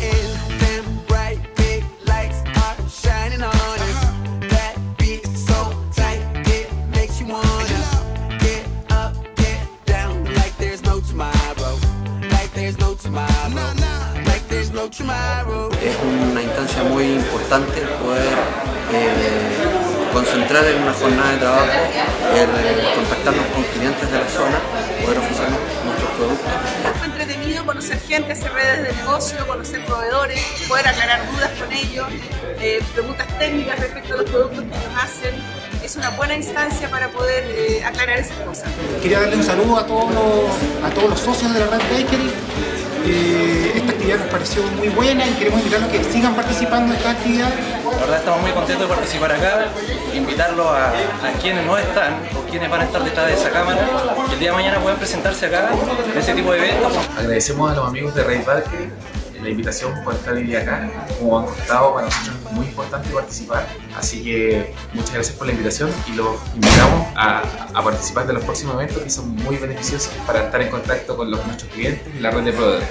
you. Them bright big lights are shining on. That beat so tight, it makes you wanna get up, get down like there's no tomorrow. Like there's no tomorrow. es una instancia muy importante poder eh, concentrar en una jornada de trabajo, el contactarnos con clientes de la zona, poder ofrecernos nuestros productos. Fue entretenido conocer gente, hacer redes de negocio, conocer proveedores, poder aclarar dudas con ellos, eh, preguntas técnicas respecto a los productos que ellos hacen. Es una buena instancia para poder eh, aclarar esas cosas. Quería darle un saludo a todos los, a todos los socios de la Red Bakery. Eh, esta actividad nos pareció muy buena y queremos invitarlos a que sigan participando en esta actividad. La verdad estamos muy contentos de participar acá, invitarlos a, quienes no están o quienes van a estar detrás de esa cámara, que el día de mañana puedan presentarse acá en este tipo de eventos. Agradecemos a los amigos de Red Bakery la invitación por estar hoy día acá. Como han contado, para nosotros es muy importante participar. Así que muchas gracias por la invitación y los invitamos a, participar de los próximos eventos que son muy beneficiosos para estar en contacto con nuestros clientes y la red de proveedores.